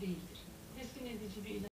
değildir. Teskin edici bir ilaç